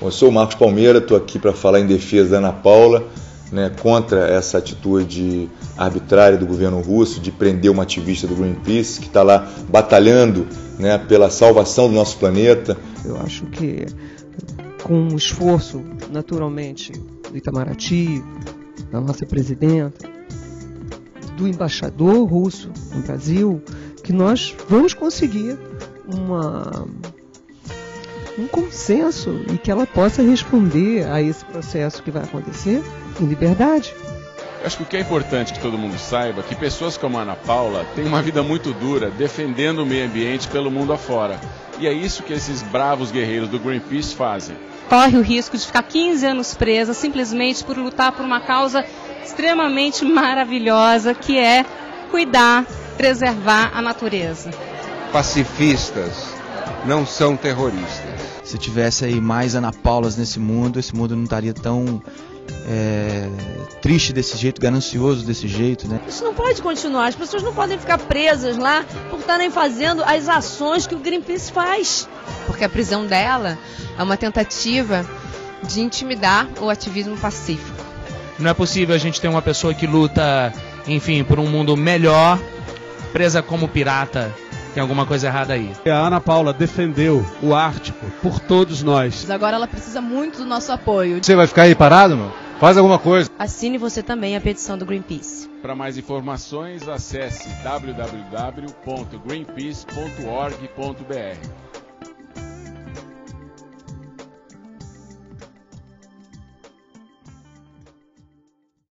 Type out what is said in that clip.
Bom, eu sou o Marcos Palmeira, estou aqui para falar em defesa da Ana Paula, né, contra essa atitude arbitrária do governo russo de prender uma ativista do Greenpeace que está lá batalhando né, pela salvação do nosso planeta. Eu acho que com o esforço, naturalmente, do Itamaraty, da nossa presidenta, do embaixador russo no Brasil, que nós vamos conseguir uma, um consenso e que ela possa responder a esse processo que vai acontecer em liberdade. Eu acho que o que é importante que todo mundo saiba é que pessoas como a Ana Paula têm uma vida muito dura defendendo o meio ambiente pelo mundo afora. E é isso que esses bravos guerreiros do Greenpeace fazem. Corre o risco de ficar 15 anos presa simplesmente por lutar por uma causa extremamente maravilhosa que é cuidar, preservar a natureza. Pacifistas não são terroristas. Se tivesse aí mais Ana Paulas nesse mundo, esse mundo não estaria tão é, triste desse jeito, ganancioso desse jeito, né? Isso não pode continuar. As pessoas não podem ficar presas lá por estarem fazendo as ações que o Greenpeace faz. Porque a prisão dela é uma tentativa de intimidar o ativismo pacífico. Não é possível a gente ter uma pessoa que luta, enfim, por um mundo melhor, presa como pirata. Tem alguma coisa errada aí. A Ana Paula defendeu o Ártico por todos nós. Agora ela precisa muito do nosso apoio. Você vai ficar aí parado, meu? Faz alguma coisa. Assine você também a petição do Greenpeace. Para mais informações, acesse www.greenpeace.org.br.